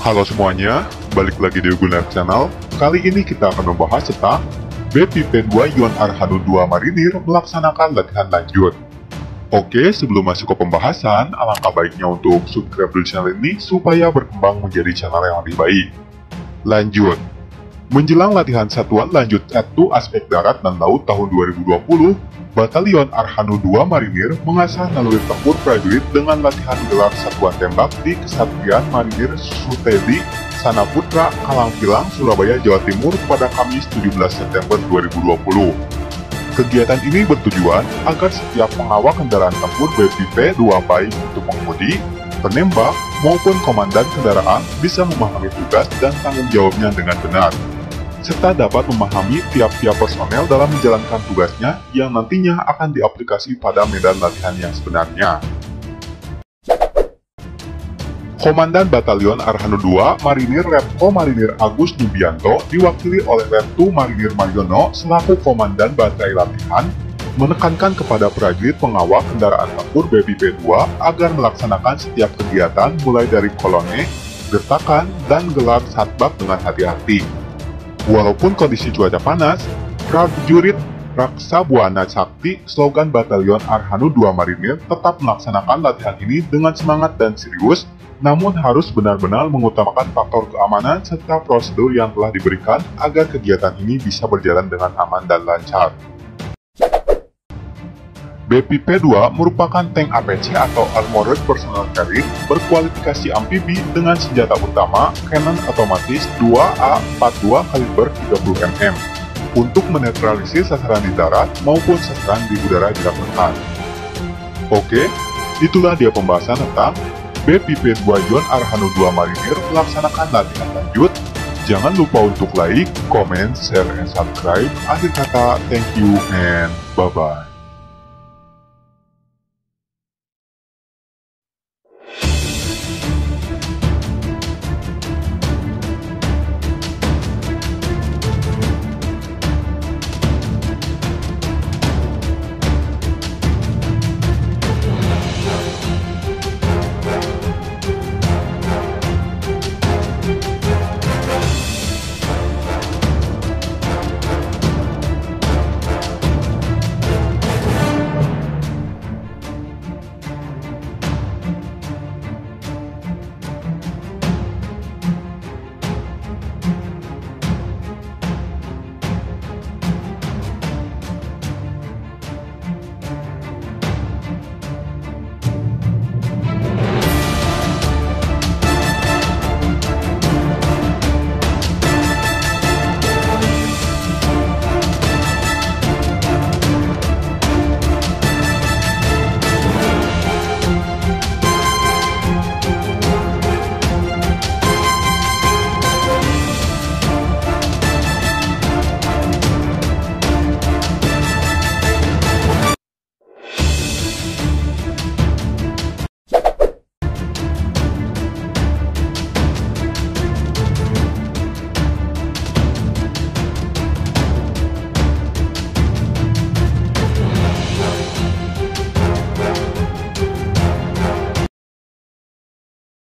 Halo semuanya, balik lagi di Gunar Channel. Kali ini kita akan membahas tentang BPP2 Yuan Arhanu 2 Marinir melaksanakan latihan lanjut. Oke, sebelum masuk ke pembahasan, alangkah baiknya untuk subscribe di channel ini supaya berkembang menjadi channel yang lebih baik. Lanjut. Menjelang latihan satuan lanjut 1 aspek darat dan laut tahun 2020, Batalion Arhanu 2 Marinir mengasah naluri tempur prajurit dengan latihan gelar satuan tembak di Kesatria Marinir Sutedi, Sanaputra, Kalangpilang, Surabaya, Jawa Timur pada Kamis 17 September 2020. Kegiatan ini bertujuan agar setiap pengawal kendaraan tempur BPP 2 baik untuk pengemudi, penembak, maupun komandan kendaraan bisa memahami tugas dan tanggung jawabnya dengan benar serta dapat memahami tiap-tiap personel dalam menjalankan tugasnya yang nantinya akan diaplikasi pada medan latihan yang sebenarnya. Komandan Batalion Arhanu 2 Marinir Repko Marinir Agus Nubianto diwakili oleh Letu Marinir Mariono selaku Komandan Batai Latihan menekankan kepada prajurit pengawal kendaraan tempur BPP-2 agar melaksanakan setiap kegiatan mulai dari kolone, gertakan, dan gelar satbak dengan hati-hati. Walaupun kondisi cuaca panas, prajurit Raksa Buana Sakti, slogan Batalion Arhanu 2 Marinir tetap melaksanakan latihan ini dengan semangat dan serius, namun harus benar-benar mengutamakan faktor keamanan serta prosedur yang telah diberikan agar kegiatan ini bisa berjalan dengan aman dan lancar. BPP-2 merupakan tank APC atau Armored Personnel Carrier berkualifikasi amfibi dengan senjata utama cannon otomatis 2A42 kaliber 30 mm untuk menetralisir sasaran di darat maupun sasaran di udara dekat. Oke, itulah dia pembahasan tentang BPP-2 Yuan Arhanu 2 Marinir melaksanakan latihan lanjut. Jangan lupa untuk like, comment, share, and subscribe. Akhir kata, thank you and bye-bye.